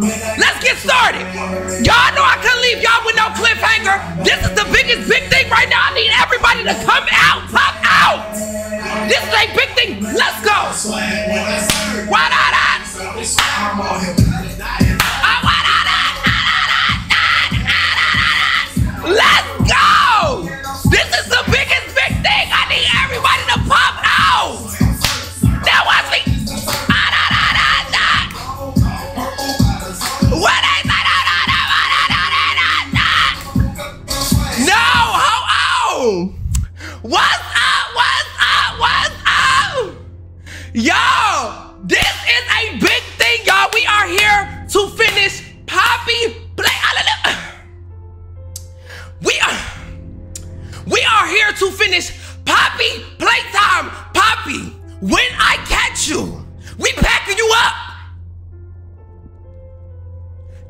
Let's get started. Y'all know I couldn't leave y'all with no cliffhanger. This is the biggest big thing right now. I need everybody to come out, pop out. This is a big thing. Let's go. Why not? Let's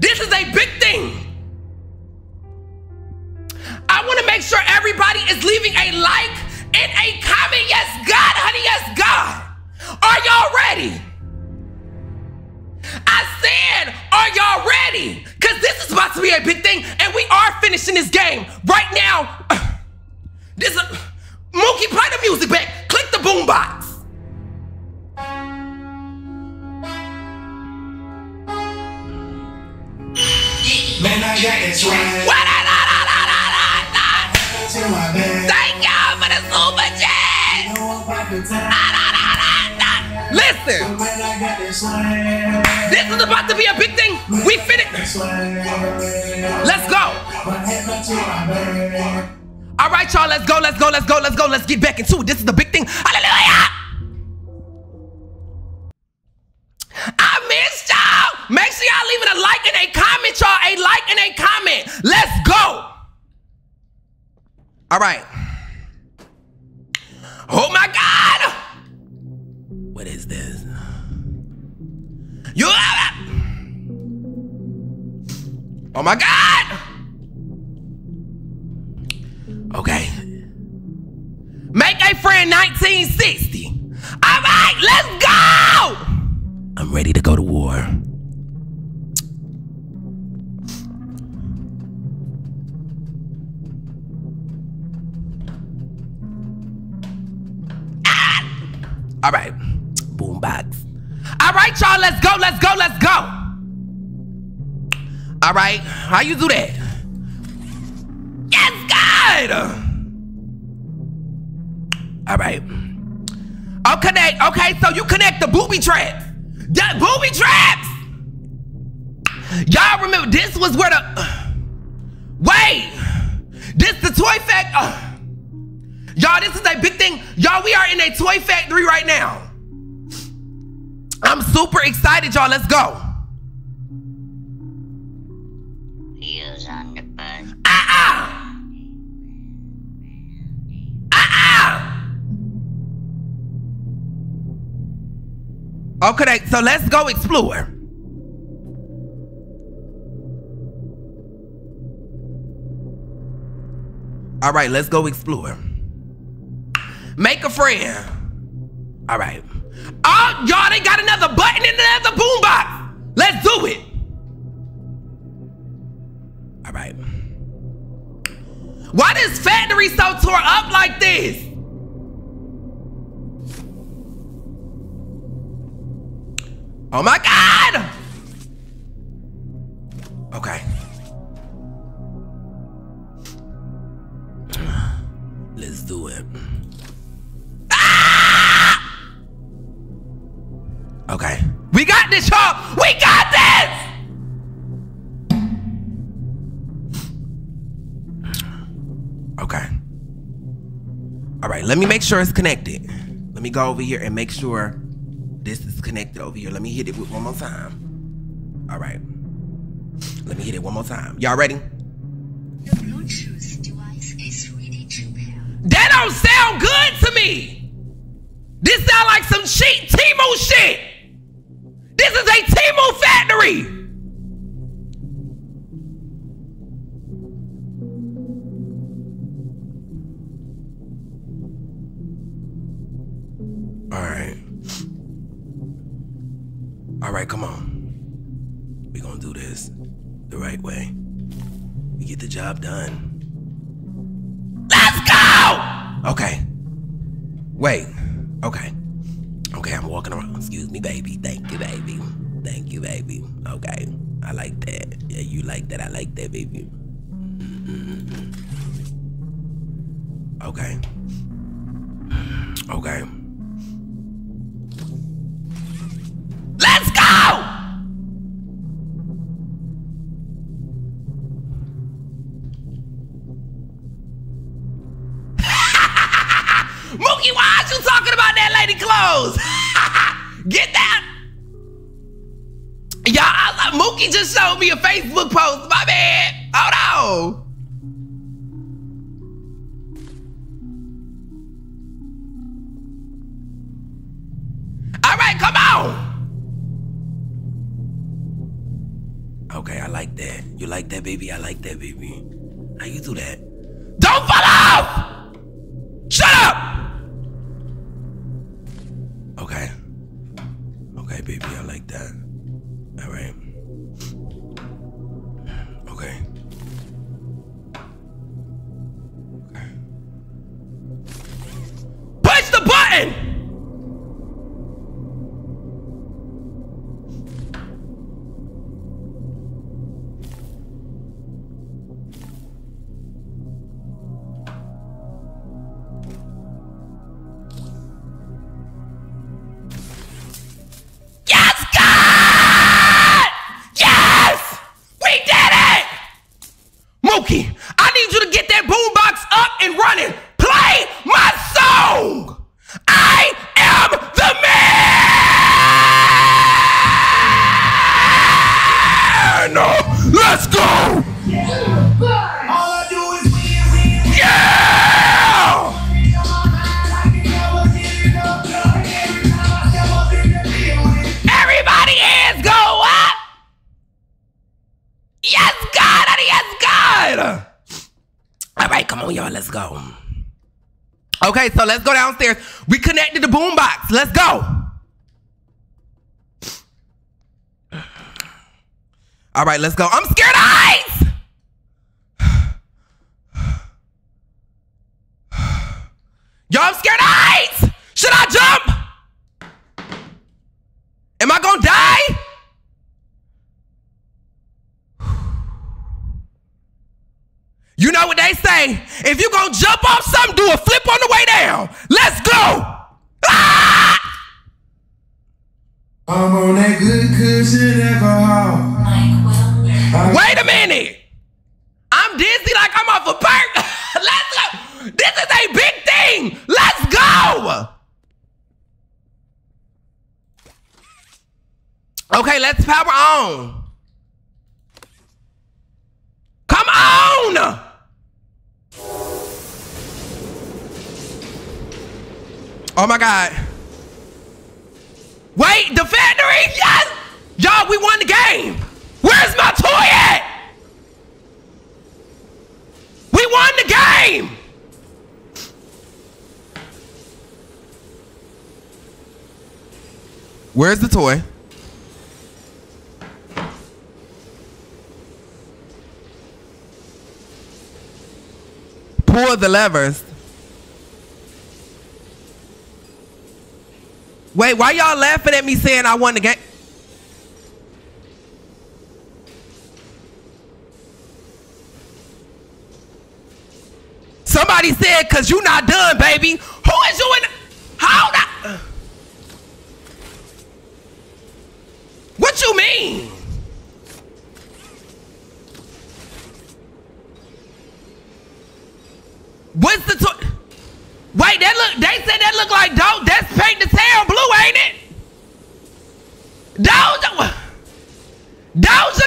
This is a big thing. I want to make sure everybody is leaving a like and a comment. Yes, God, honey, yes, God. Are y'all ready? I said, are y'all ready? Because this is about to be a big thing, and we are finishing this game right now. This is Mookie, play the music back. Click the boombox. Man, I got that swag. Wa- da- da- da- da- da- da- da. To my bed. Thank y'all for the super chat. Know about the time. Da- da- da- da- da. Listen, Man, I got that swag. this is about to be a big thing. We finished. Let's go. What happened to my bed? All right, y'all, let's go, let's go, let's go, let's go. Let's get back into it. This is the big thing. Hallelujah. All right. Oh my God. What is this? You have it! Oh my God. Okay. Make a friend 1960. All right, let's go. I'm ready to go to war. All right. Boombox. All right, y'all, let's go, let's go, let's go. All right, how you do that? Yes, God. All right. Oh, connect. Okay, so you connect the booby traps. The booby traps. Y'all remember this was where the. wait. This the toy fact. uh, y'all, this is a big thing. Y'all, we are in a toy factory right now. I'm super excited, y'all. Let's go. Wheels on the bus. Ah ah. Ah ah. Okay, so let's go explore. All right, let's go explore. Make a friend. All right. Oh, y'all, they got another button in another boombox. Let's do it. All right. Why this factory so tore up like this? Oh my God! We got this! Okay. All right, let me make sure it's connected. Let me go over here and make sure this is connected over here. Let me hit it with one more time. All right. Let me hit it one more time. Y'all ready? The Bluetooth device is ready to pair. That don't sound good to me. This sound like some cheap Temu shit. This is a Temu factory. All right. All right, come on. We're going to do this the right way. We get the job done. Let's go! Okay. Wait. Okay. Okay, I'm walking around. Excuse me, baby. Thank you, baby. Thank you, baby. Okay. I like that. Yeah, you like that. I like that, baby. Mm-hmm. Okay. Okay. Let's go! Mookie, why aren't you talking about that lady clothes? Get that. Y'all, Mookie just showed me a Facebook post. My man, Hold on. All right, come on. Okay, I like that. You like that, baby? I like that, baby. How you do that? Don't fall on, y'all. Let's go. Okay, so let's go downstairs. We connected the boombox. Let's go. All right, let's go. I'm scared of heights. Yo, I'm scared heights. Should I jump? Am I gonna die? You know what they say? If you gonna jump off something, do a flip on the way down. Let's go! Ah! I'm on that good cushion alcohol. Mike will. Wait a minute! I'm dizzy like I'm off a perk. Let's go! This is a big thing! Let's go! Okay, let's power on. Come on! Oh my god. Wait, the factory? Yes! Y'all, we won the game! Where's my toy at? We won the game! Where's the toy? The levers. Wait, why y'all laughing at me saying I won the game? Somebody said, cause you not done, baby. Who is you in? How? What you mean? What's the to- Wait, that look they said that look like dope. That's paint the town blue, ain't it? Doja Doja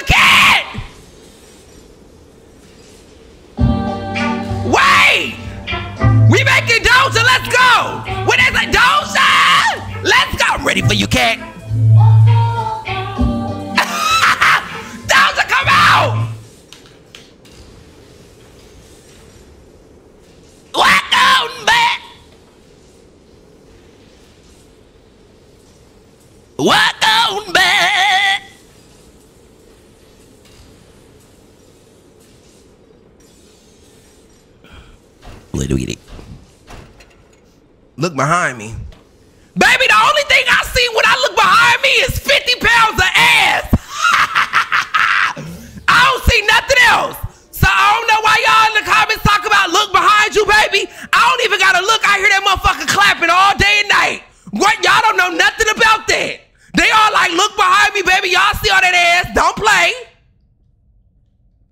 Look behind me. Baby, the only thing I see when I look behind me is 50 pounds of ass. I don't see nothing else. So I don't know why y'all in the comments talk about look behind you, baby. I don't even gotta look. I hear that motherfucker clapping all day and night. What? Y'all don't know nothing about that. They all like, look behind me, baby. Y'all see all that ass. Don't play.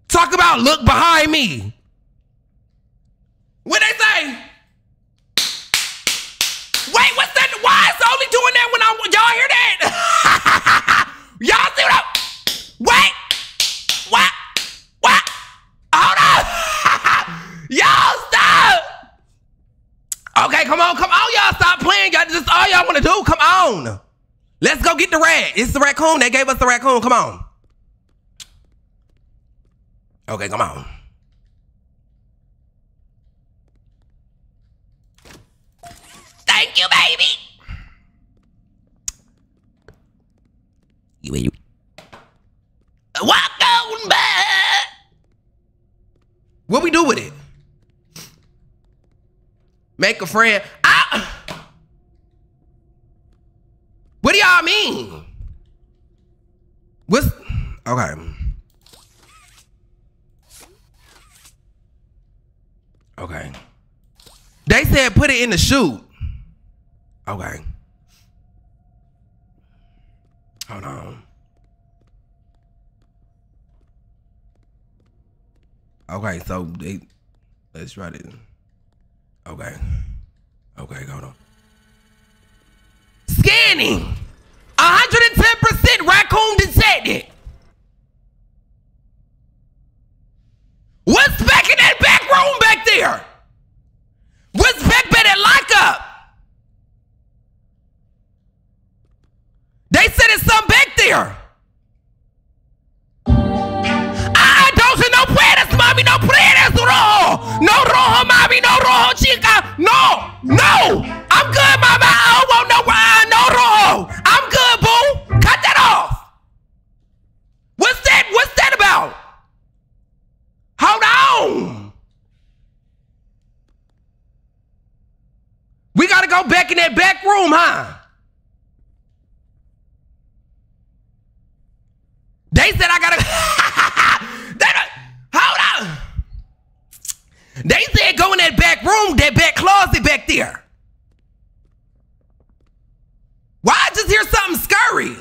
Talk about look behind me. What they say? Wait, what's that? Why is only doing that when I y'all hear that? y'all see what I Wait! What? What? Hold on! y'all stop! Okay, come on, come on, y'all stop playing. Y'all just all y'all want to do. Come on. Let's go get the rat. It's the raccoon. They gave us the raccoon. Come on. Okay, come on. Thank you, baby. You, you. Walk on back. What we do with it? Make a friend. I, what do y'all mean? What's okay? Okay. They said put it in the chute. Okay. Hold on. Okay, so they let's try this. Okay. Okay, hold on. Scanning. 110% raccoon detected. What's back in that back room back there? They said I gotta. they hold on. They said go in that back room, that back closet back there. Why I just hear something scurry?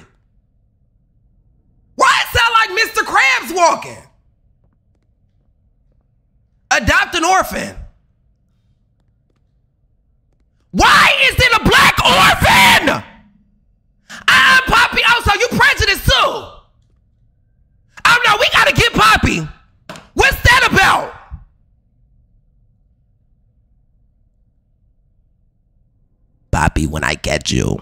Why it sound like Mr. Krabs walking? Adopt an orphan. Why is it a black orphan? I'm Poppy. Oh, so you prejudiced too? We gotta get Poppy. What's that about? Poppy, when I get you.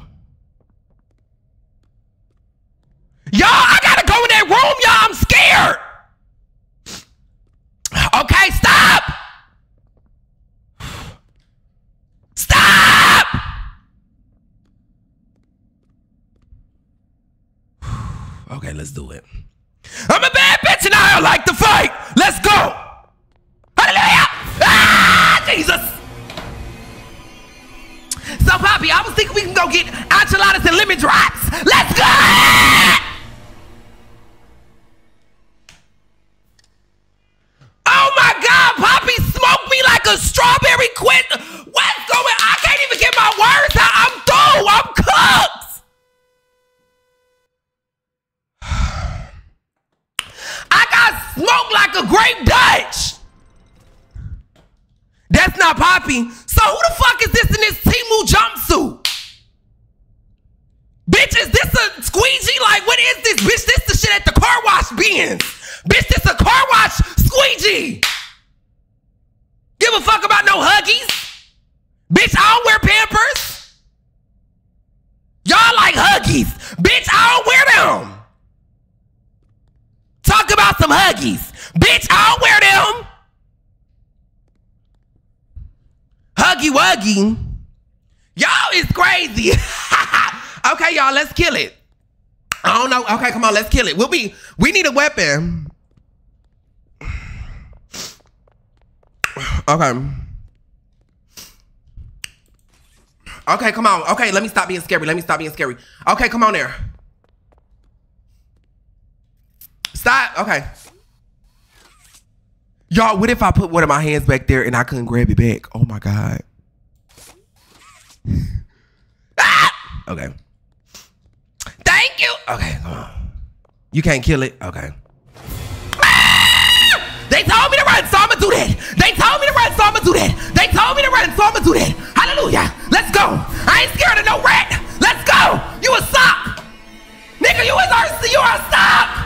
Y'all, I gotta go in that room, y'all. I'm scared. Okay, stop. Stop. Okay, let's do it. Get enchiladas and lemon drops. Let's go. Oh my God, Poppy smoked me like a strawberry quit. What's going I can't even get my words out. I'm through. I'm cooked. I got smoked like a grape Dutch. That's not Poppy. So who the fuck is this in this Temu jumpsuit? Bitch, is this a squeegee? Like, what is this? Bitch, this the shit at the car wash bins. Bitch, this a car wash squeegee. Give a fuck about no huggies. Bitch, I don't wear Pampers. Y'all like huggies. Bitch, I don't wear them. Talk about some huggies. Bitch, I don't wear them. Huggy Wuggy. Y'all is crazy. okay, y'all, let's kill it. I don't know. Okay, come on, let's kill it. We'll be we need a weapon. Okay. Okay, come on. Okay, let me stop being scary. Let me stop being scary. Okay, come on there. Stop. Okay. Y'all, what if I put one of my hands back there and I couldn't grab it back? Oh my God. Ah! Okay. Thank you. Okay, come on. You can't kill it? Okay. Ah! They told me to run, so I'ma do that. They told me to run, so I'ma do that. They told me to run, so I'ma do that. Hallelujah. Let's go. I ain't scared of no rat. Let's go. You a sock. Nigga, you is our, you are a sock.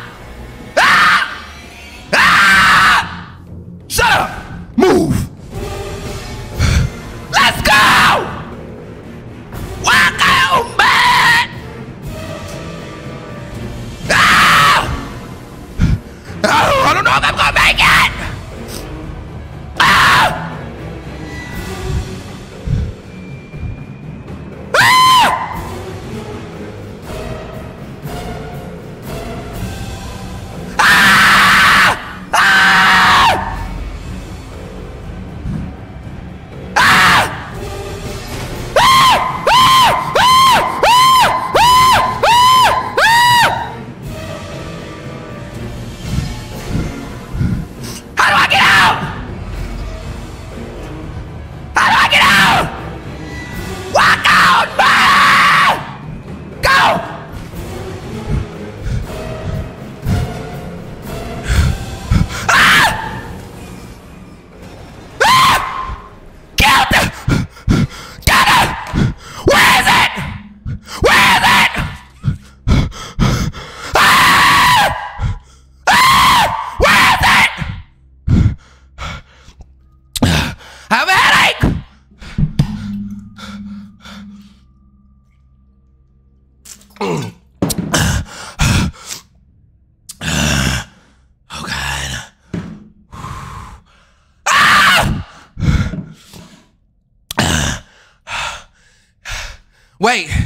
Wait.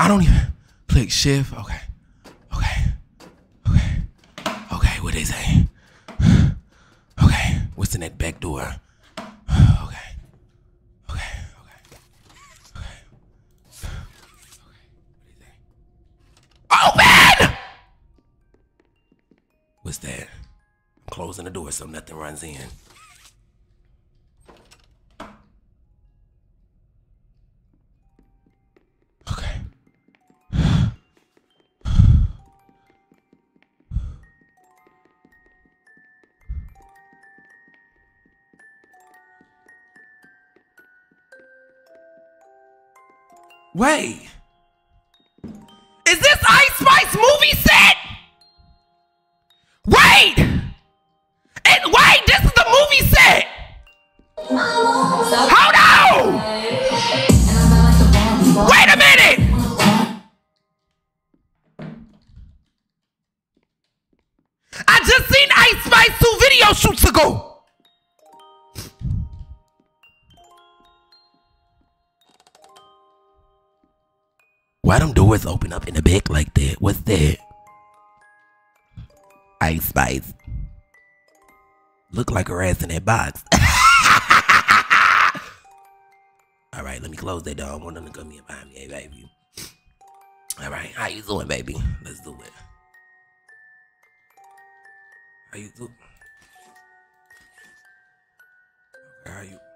I don't even click shift. Okay. Okay. Okay. Okay. What they say? Okay. What's in that back door? Okay. Okay. Okay. Okay. Is? Open! What's that? Closing the door so nothing runs in. Wait. Is this Ice Spice movie set? Why them doors open up in the back like that? What's that? Ice Spice. Look like her ass in that box. All right, let me close that door. I want them to come in behind me, hey, baby. All right, how you doing, baby? Let's do it. How you doing? How you?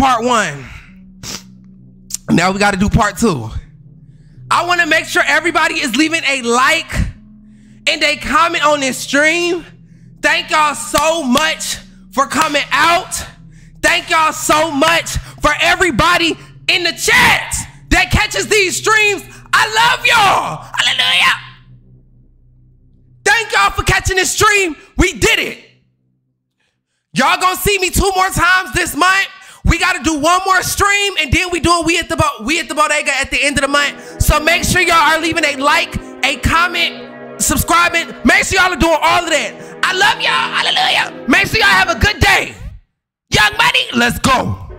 Part one. Now we got to do part two. I want to make sure everybody is leaving a like and a comment on this stream. Thank y'all so much for coming out. Thank y'all so much for everybody in the chat that catches these streams. I love y'all. Hallelujah. Thank y'all for catching this stream. We did it. Y'all gonna see me two more times this month. We gotta do one more stream, and then we doing we at the we at the bodega at the end of the month. So make sure y'all are leaving a like, a comment, subscribing. Make sure y'all are doing all of that. I love y'all. Hallelujah. Make sure y'all have a good day. Young money, let's go.